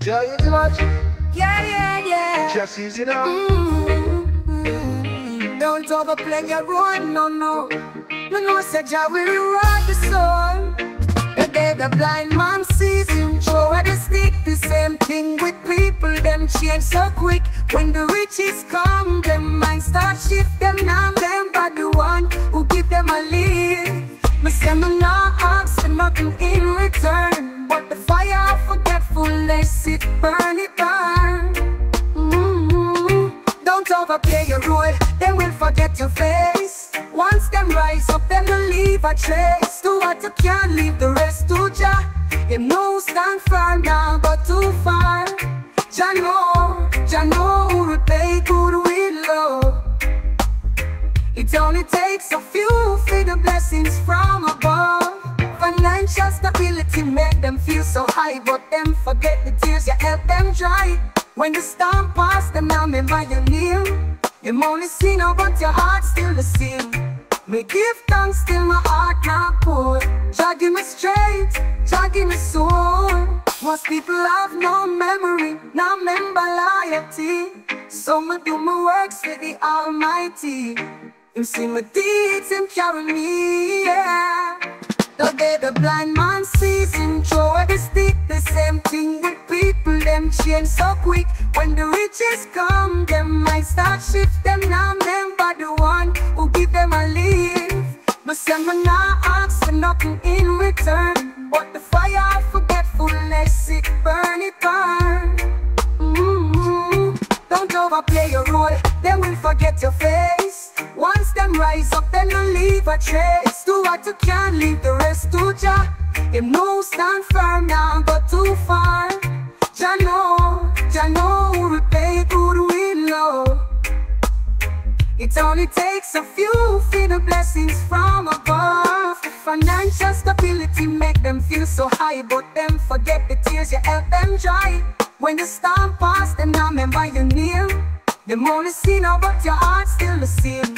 Tell you too much, Yeah, yeah, yeah. just it up. Mm-hmm. Don't overplay your role, no, no. No, no, say Jah will reward the soul. The day the blind man sees him, throw at the stick. The same thing with people, them change so quick. When the riches come, them minds start shift. Them now them by the one who give them a lead. Me say me not ask nothing in return, but the fire of forgetfulness burn it burn. Mm. Don't overplay your role, they will forget your face. Once them rise up, them will leave a trace. Do what you can, leave the rest to Jah. Him no stand firm now, but too far. Jah know, Jah know who repay good with love. It only takes a few for the blessings from above. Financial stability make them so high, but them forget the tears you help them dry. When the storm pass, them now remember your name. You only see now, but your heart still the same. Me give thanks till my heart can't poor. Jah give me strength, Jah give me soul. Most people have no memory, no member loyalty. So me do my works for the Almighty. You see my deeds, him carry me, yeah. The day the blind man sees throw at the stick The same thing with people, them change so quick When the riches come, them might start shift Them now them by the one who give them a leave But some me not ask for nothing in return But the fire of forgetfulness, it burn, it burn Mm. Don't overplay your role, they will forget your face. Once them rise up, then they'll leave a trace. Do what you can, leave the rest to Jah. Him no stand firm now, but too far. Jah know, Jah know who repay good with love. It only takes a few for the blessings from above. Financial stability make them feel so high, but them forget the tears you help them dry. When the storm pass, them now remember your name. Them only see now, but your heart still the same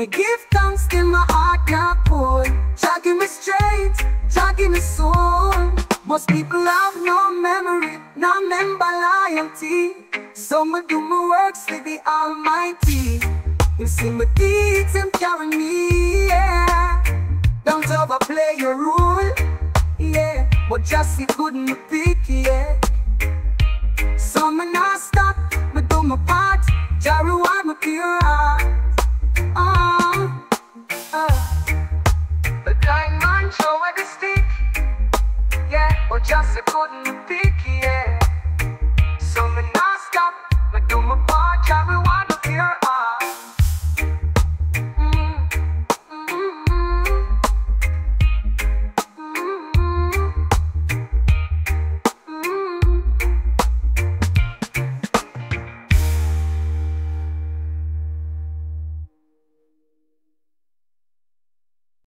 me. Give thanks in my heart got pour. Jah give me straight, Jah give me sore Most people have no memory, no member loyalty. So me do my works with the Almighty. You see my deeds, him carry me, yeah. Don't overplay your rule, yeah. But just see good in the pick, yeah. So me not stop, me do my part. Jah reward my pure heart. gotten a